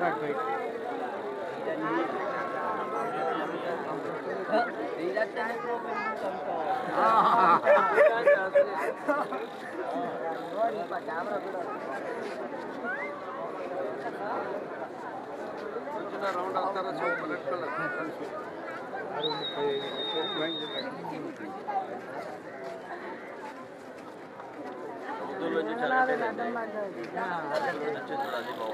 রাখবে రౌండ్ అవుతారా చూపు రెడ్ కలర్ అబ్దుల్ వచ్చి చల్లలేదు